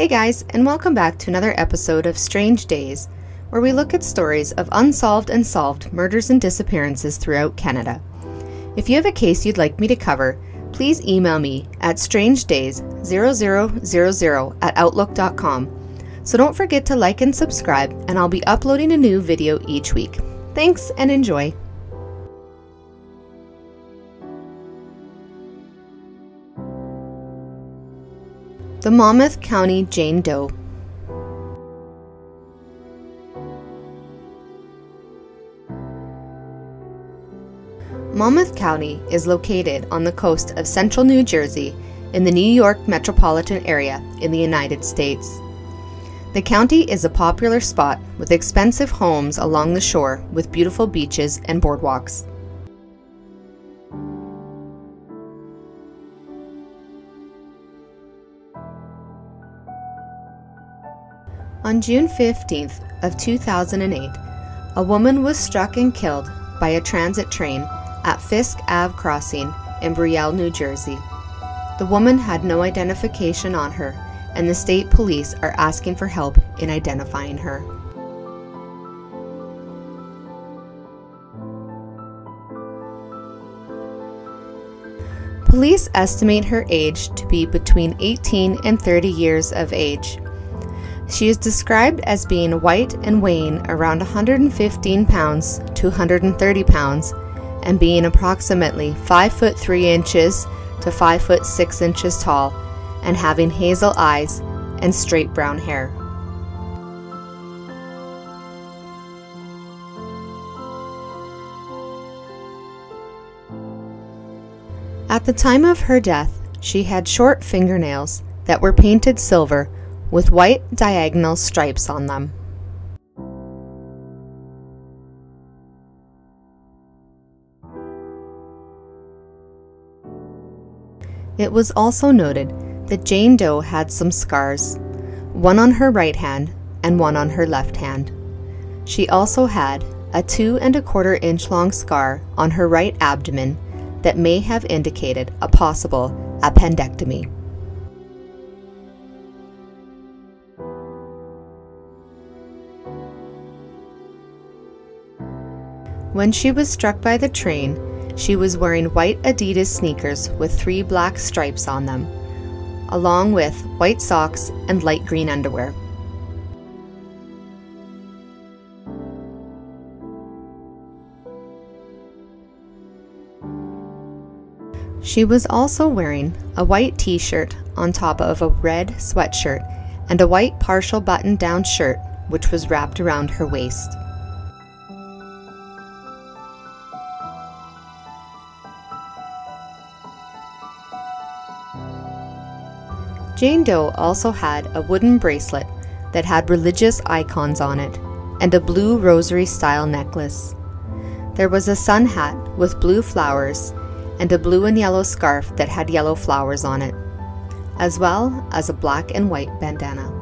Hey guys, and welcome back to another episode of Strange Days, where we look at stories of unsolved and solved murders and disappearances throughout Canada. If you have a case you'd like me to cover, please email me at strangedays0000 at outlook.com. So don't forget to like and subscribe, and I'll be uploading a new video each week. Thanks and enjoy! The Monmouth County Jane Doe Monmouth County is located on the coast of central New Jersey in the New York metropolitan area in the United States. The county is a popular spot with expensive homes along the shore with beautiful beaches and boardwalks. On June 15th of 2008, a woman was struck and killed by a transit train at Fisk Ave Crossing in Brielle, New Jersey. The woman had no identification on her, and the state police are asking for help in identifying her. Police estimate her age to be between 18 and 30 years of age. She is described as being white and weighing around 115 pounds to 130 pounds and being approximately 5 foot 3 inches to 5 foot 6 inches tall and having hazel eyes and straight brown hair. At the time of her death, she had short fingernails that were painted silver with white diagonal stripes on them. It was also noted that Jane Doe had some scars, one on her right hand and one on her left hand. She also had a two and a quarter inch long scar on her right abdomen that may have indicated a possible appendectomy. When she was struck by the train, she was wearing white Adidas sneakers with three black stripes on them, along with white socks and light green underwear. She was also wearing a white t shirt on top of a red sweatshirt and a white partial button down shirt which was wrapped around her waist. Jane Doe also had a wooden bracelet that had religious icons on it and a blue rosary style necklace. There was a sun hat with blue flowers and a blue and yellow scarf that had yellow flowers on it, as well as a black and white bandana.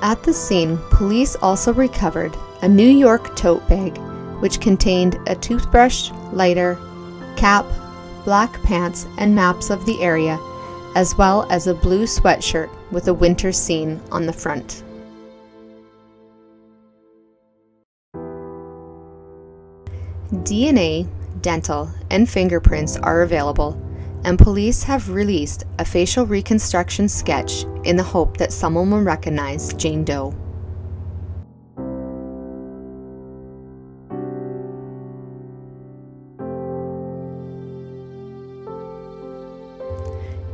At the scene, police also recovered a New York tote bag which contained a toothbrush, lighter, cap, black pants, and maps of the area, as well as a blue sweatshirt with a winter scene on the front. DNA, dental, and fingerprints are available and police have released a facial reconstruction sketch in the hope that someone will recognize Jane Doe.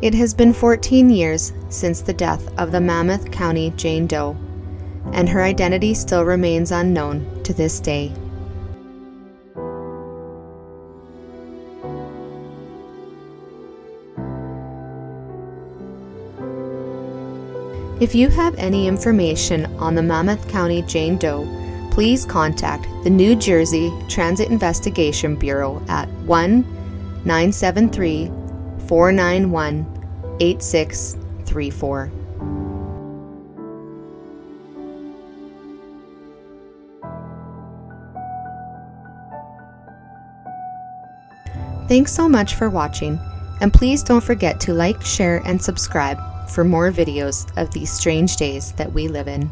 It has been 14 years since the death of the Monmouth County Jane Doe, and her identity still remains unknown to this day. If you have any information on the Monmouth County Jane Doe, please contact the New Jersey Transit Investigation Bureau at 1 973 491 8634. Thanks so much for watching, and please don't forget to like, share, and subscribe for more videos of these strange days that we live in.